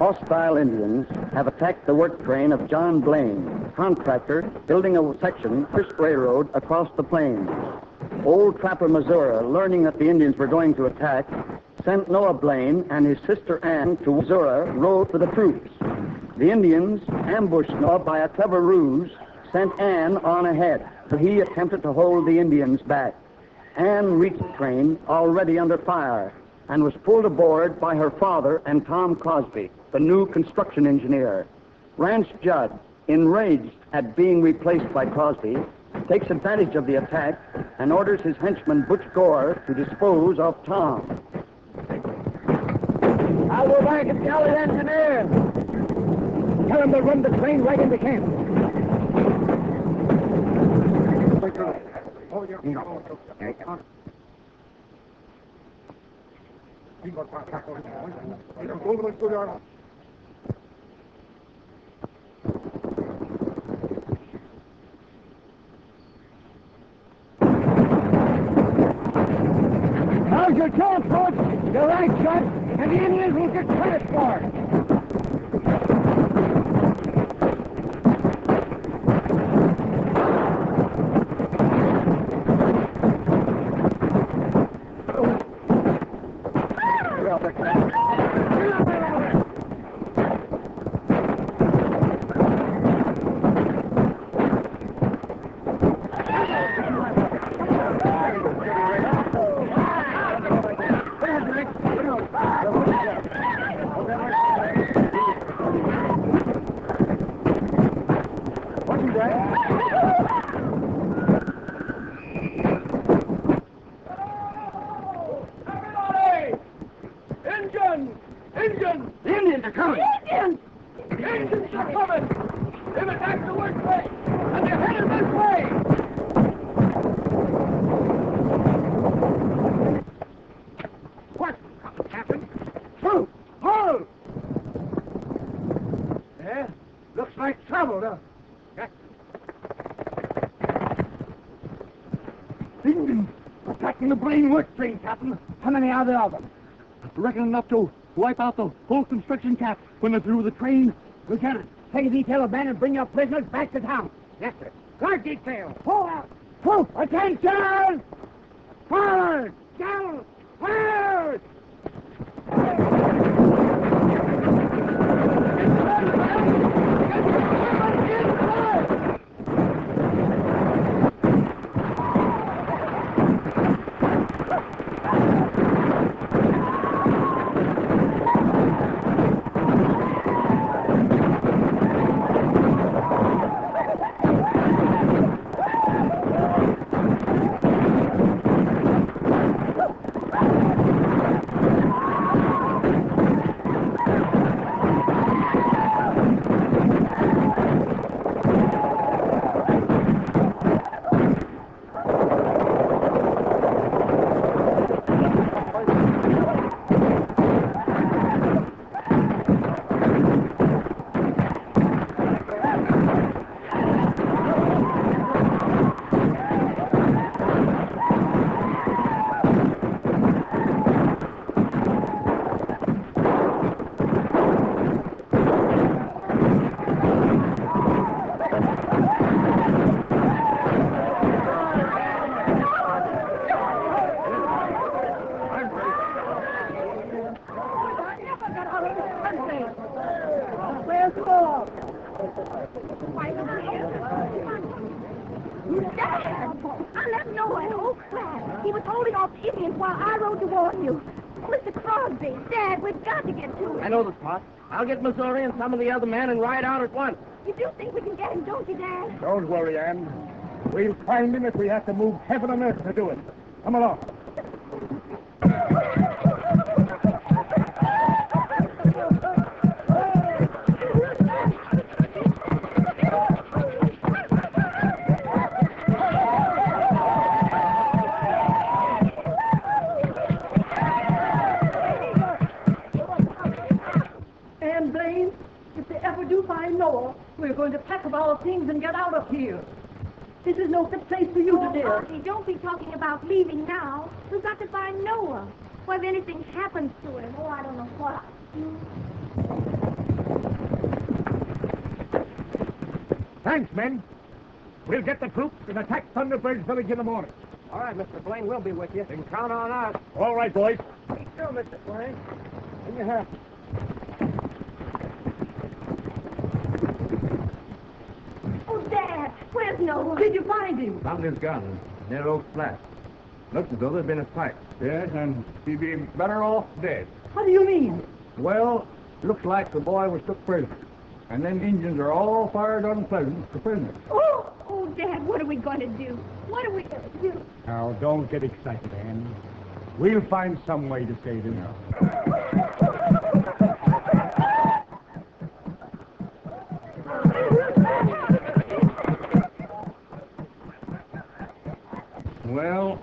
Hostile Indians have attacked the work train of John Blaine, contractor building a section first railroad across the plains. Old Trapper Missouri, learning that the Indians were going to attack, sent Noah Blaine and his sister Ann to Missouri, rode for the troops. The Indians, ambushed Noah by a clever ruse, sent Ann on ahead. He attempted to hold the Indians back. Ann reached the train already under fire and was pulled aboard by her father and Tom Crosby, the new construction engineer. Rance Judd, enraged at being replaced by Crosby, takes advantage of the attack and orders his henchman Butch Gore to dispose of Tom. I'll go back and tell the engineer. Tell him to run the train right into camp. Now's your chance, Butch. Your right shot, and the Indians will get credit for it. Everybody! Engine! Engine! The Indians are coming. Indians! Engines are coming! They've attacked the work train, and they're headed this way! What happened? True. Hold! Yeah, looks like trouble, though. Attacking the Blaine work train, Captain. How many are there of them? Reckon enough to wipe out the whole construction camp when they're through the train. Lieutenant, take a detail of men and bring your prisoners back to town. Yes, sir. Guard detail. Pull out. Pull. Attention! Forward! Down! Forward! Where's Bob? Dad! I left Noah at Oak Flat. He was holding off Indians while I rode to warn you. Mr. Crosby, Dad, we've got to get to him. I know the spot. I'll get Missouri and some of the other men and ride out at once. You do think we can get him, don't you, Dad? Don't worry, Ann. We'll find him if we have to move heaven and earth to do it. Come along. do find Noah, we're going to pack up our things and get out of here. This is no fit place for you oh, to live. Auntie, don't be talking about leaving now. We've got to find Noah. What if anything happens to him? Oh, I don't know what I'll do. Thanks, men. We'll get the troops and attack Thunderbird's village in the morning. All right, Mr. Blaine, we'll be with you. Then count on us. All right, boys. Me still, Mr. Blaine. In your hat. Dad, where's Did you find him? Found his gun near Oak Flat. Looks as though there'd been a fight. Yes, and he'd be better off dead. What do you mean? Well, looks like the boy was took prisoner. And them Indians are all fired unpleasant for prisoners. Oh, oh, Dad, what are we going to do? What are we going to do? Now, don't get excited, Ann. We'll find some way to save him. Well,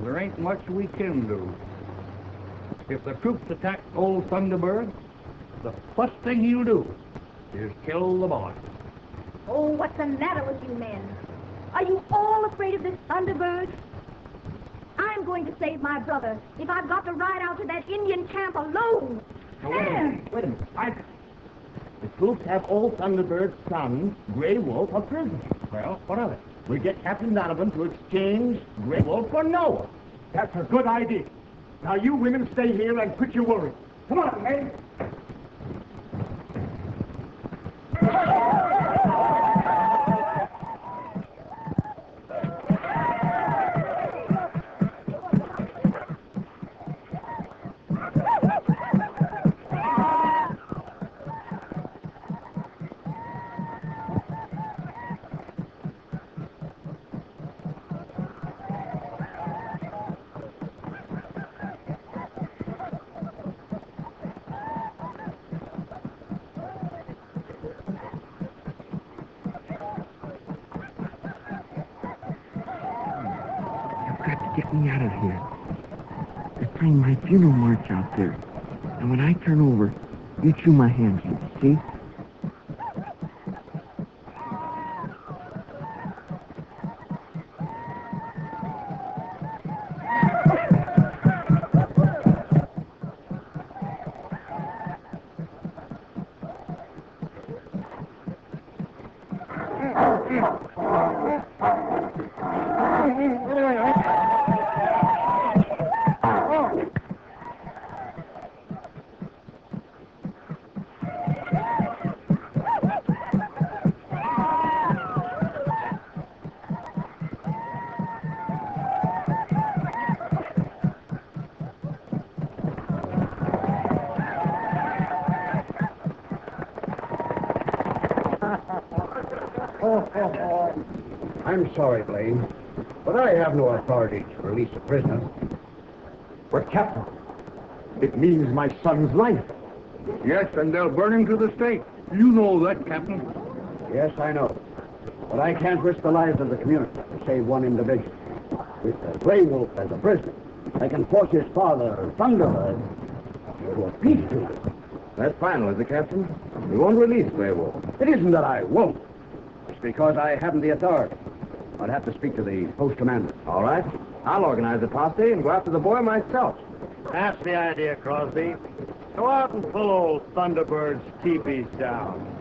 there ain't much we can do. If the troops attack old Thunderbird, the first thing he'll do is kill the boy. Oh, what's the matter with you men? Are you all afraid of this Thunderbird? I'm going to save my brother if I've got to ride out to that Indian camp alone. Now, wait a minute. Wait a minute. I... The troops have old Thunderbird's son, Grey Wolf, a prisoner. Well, what of it? We get Captain Donovan to exchange Grey Wolf for Noah. That's a good idea. Now, you women stay here and quit your worry. Come on, men. You've got to get me out of here. They're playing my funeral march out there. And when I turn over, you chew my hands, see? Sorry, Blaine, but I have no authority to release a prisoner. But, Captain, it means my son's life. Yes, and they'll burn him to the stake. You know that, Captain. Yes, I know. But I can't risk the lives of the community to save one individual. With the Grey Wolf as a prisoner, I can force his father, Thunderbird, into a peace treaty. That's final, is it, Captain? We won't release Grey Wolf. It isn't that I won't. It's because I haven't the authority. I'd have to speak to the post commander. All right. I'll organize a posse and go after the boy myself. That's the idea, Crosby. Go out and pull old Thunderbird's teepees down.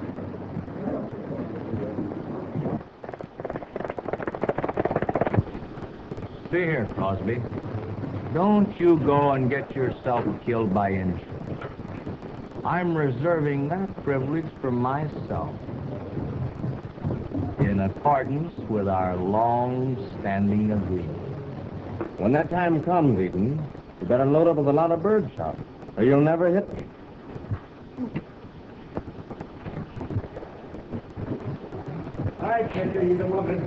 See here, Crosby. Don't you go and get yourself killed by Indians. I'm reserving that privilege for myself. In accordance with our long-standing agreement. When that time comes, Eaton, you better load up with a lot of birdshot, or you'll never hit me. I can't do either woman.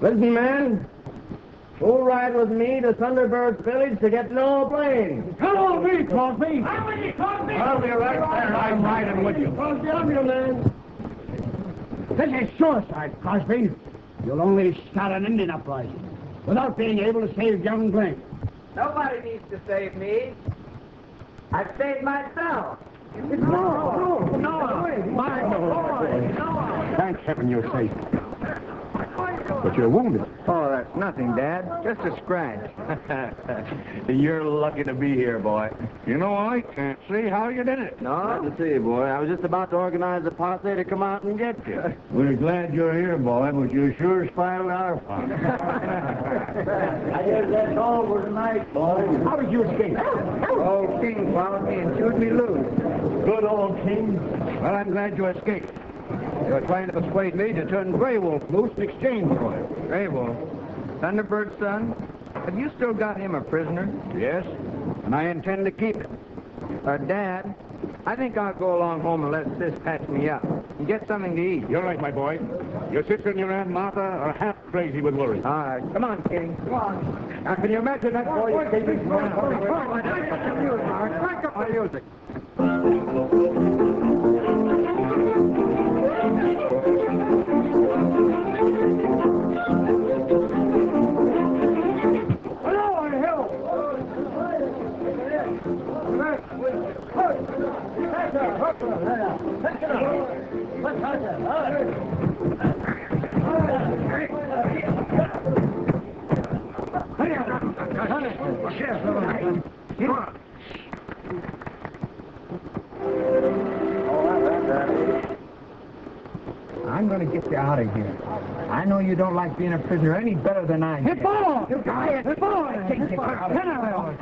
Listen, man. Who'll ride with me to Thunderbird's village to get Noah Blaine? Come on, me, Crosby. I'm with you, Crosby. I'll be right there. I'm riding with you. Crosby, I'm your man. This is suicide, Crosby. You'll only start an Indian uprising without being able to save young Glenn. Nobody needs to save me. I've saved myself. No, no, no. My boy. Thank heaven you're safe. But you're wounded. Oh, that's nothing, Dad. Just a scratch. You're lucky to be here, boy. You know, I can't see how you did it. No? Glad to see you, boy. I was just about to organize a posse to come out and get you. We're glad you're here, boy, but you sure spoiled our fun. I guess that's all for tonight, boy. How did you escape? Old King followed me and chewed me loose. Good old king. Well, I'm glad you escaped. You were trying to persuade me to turn Grey Wolf loose in exchange for him. Grey Wolf. Thunderbird's son? Have you still got him a prisoner? Yes, and I intend to keep him. Uh, Dad, I think I'll go along home and let Sis patch me up and get something to eat. You're right, my boy. Your sister and your Aunt Martha are half crazy with worry. All right. Come on, King. Come on. Now, can you imagine that boy escaping from Crank up the music. I'm going to get you out of here. I know you don't like being a prisoner any better than I do. Hit ball! You got it! Hit ball! Take it. Ten out of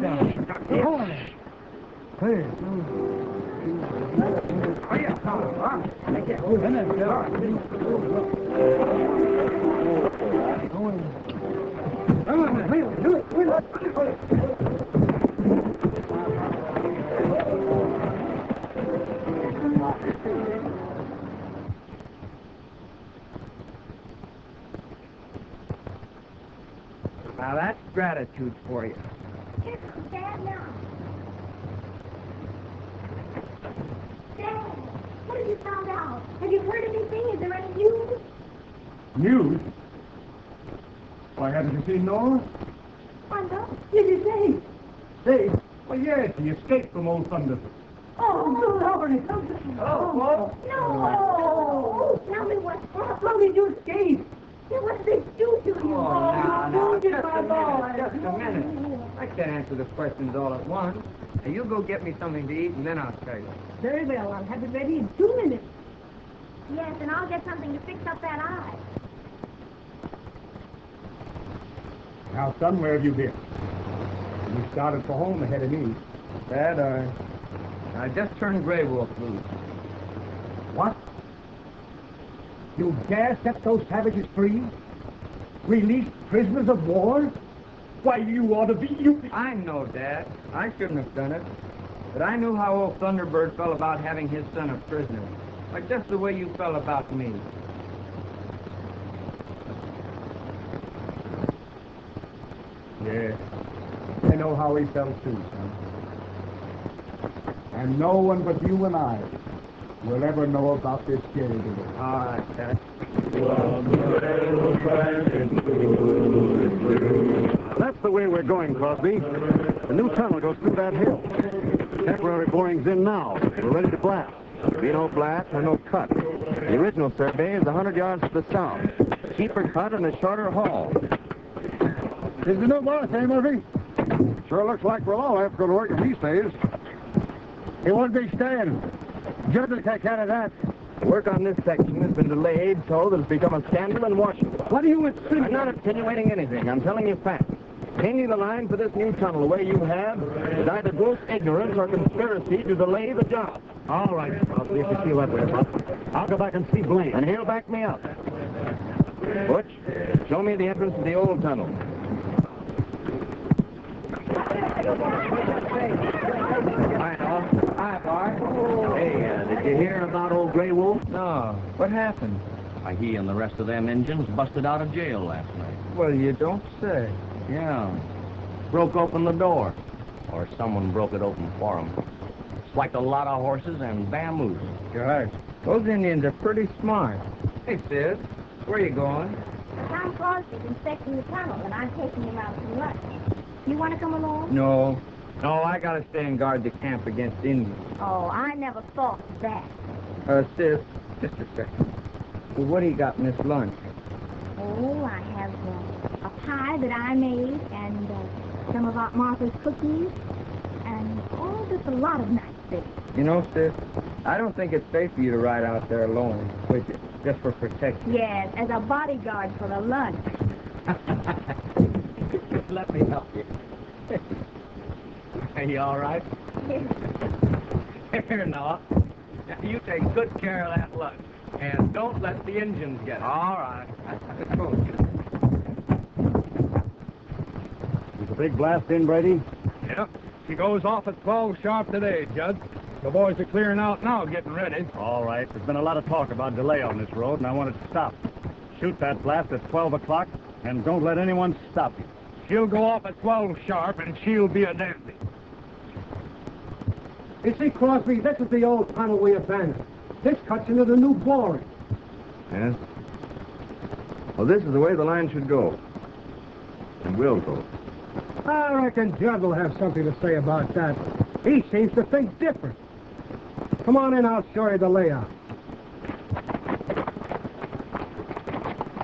Now that's gratitude for you. Yes, Dad, now. Dad, what have you found out? Have you heard anything? Is there any news? News? Why, haven't you seen Noah? Why, no. Did you say? Hey. Well, yes, he escaped from old Thunder. Oh, good Lord. Oh, no! Oh. Tell me what. How did you escape? Yeah, What did they do to you? Oh, now, now, wounded just my a minute, just a minute. I can't answer the questions all at once. Now, you go get me something to eat, and then I'll tell you. Very well. I'll have it ready in two minutes. Yes, and I'll get something to fix up that eye. Now, son, where have you been? You started for home ahead of me. Dad, I... I just turned Grey Wolf loose. What? You dare set those savages free? Release prisoners of war? Why, you ought to be... You... I know, Dad. I shouldn't have done it. But I knew how old Thunderbird felt about having his son a prisoner. Like just the way you felt about me. Yes. I know how he felt too, son. And no one but you and I will ever know about this scary little. All right, Dad. That's the way we're going, Crosby. The new tunnel goes through that hill. Temporary boring's in now. We're ready to blast. Be no blast or no cut. The original survey is 100 yards to the south. Cheaper cut and a shorter haul. Is the new boss, eh, Murphy? Sure looks like we'll all have to go to work in these days. He won't be staying. Judd will take care of that. Work on this section has been delayed so that it's become a scandal in Washington. What are you insinuate? I'm not insinuating anything. I'm telling you facts. Changing the line for this new tunnel the way you have is either gross ignorance or conspiracy to delay the job. All right, Crosby, if you feel that way about it. I'll go back and see Blaine. And he'll back me up. Butch, show me the entrance to the old tunnel. Hi, Al. Hi, Bart. Hey, uh, did you hear about old Grey Wolf? No. What happened? Why, he and the rest of them Injuns busted out of jail last night. Well, you don't say. Yeah. Broke open the door. Or someone broke it open for him. Swiped a lot of horses and bamboos. Gosh, those Indians are pretty smart. Hey, Sis, where you going? Tom Crosby's inspecting the tunnel, and I'm taking him out to lunch. You want to come along? No. No, I gotta stay and guard the camp against Indians. Oh, I never thought of that. Uh, Sis, just a second. Well, what do you got in this lunch? Oh, I have a pie that I made and uh, some of Aunt Martha's cookies and oh, just a lot of nice things. You know, sis, I don't think it's safe for you to ride out there alone with you, just for protection. Yes, as a bodyguard for the lunch. just Let me help you. Are you all right? Here now. You take good care of that lunch. And don't let the engines get it. All right. Is the big blast in, Brady? Yep. She goes off at 12 sharp today, Judge. The boys are clearing out now, getting ready. All right. There's been a lot of talk about delay on this road, and I want it to stop. Shoot that blast at 12 o'clock, and don't let anyone stop you. She'll go off at 12 sharp, and she'll be a dandy. You see, Crosby, this is the old tunnel we abandoned. This cuts into the new boring. Yes? Well, this is the way the line should go. And will go. Ah, I reckon Judd will have something to say about that. He seems to think different. Come on in, I'll show you the layout.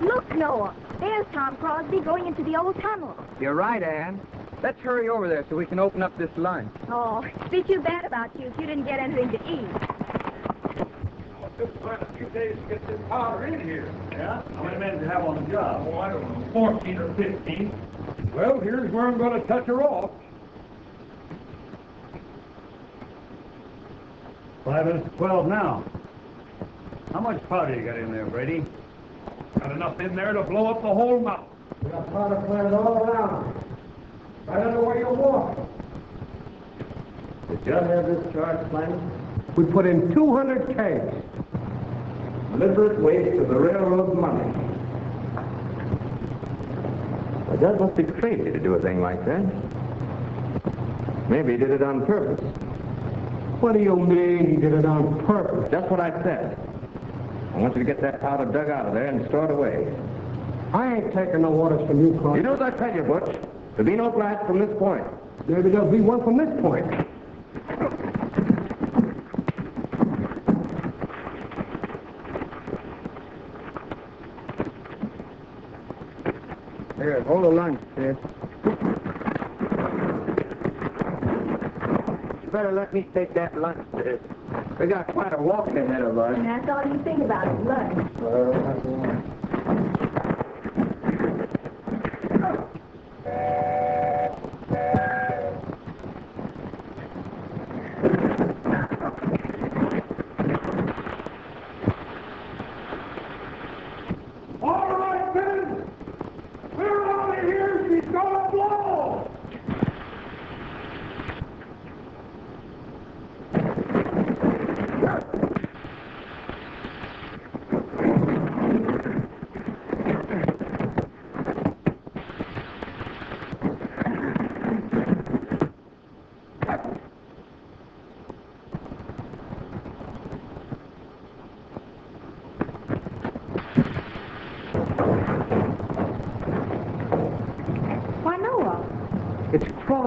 Look, Noah, there's Tom Crosby going into the old tunnel. You're right, Ann. Let's hurry over there so we can open up this lunch. Oh, it'd be too bad about you if you didn't get anything to eat. Took quite a few days to get this powder in here. Yeah? How many men do you have on the job? Oh, I don't know, 14 or 15. Well, here's where I'm going to touch her off. Five minutes to 12 now. How much powder you got in there, Brady? Got enough in there to blow up the whole mountain. We got powder planted all around. Right under where you're walking. Did Judd have this charge planned? We put in 200 kegs. Deliberate waste of the railroad money. Judd must be crazy to do a thing like that. Maybe he did it on purpose. What do you mean he did it on purpose? Just what I said. I want you to get that powder dug out of there and stored away. I ain't taking no orders from you, Crosby. You know what I tell you, Butch? There'll be no blast from this point. Maybe there'll be one from this point. Here, hold the lunch, sis. You better let me take that lunch, sis. We got quite a walk ahead of us. And that's all you think about is lunch. All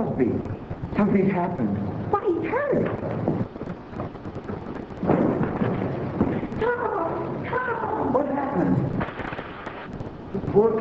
Crosby. Something's happened. Why, he's hurt. Tom! Tom! What happened? Poor,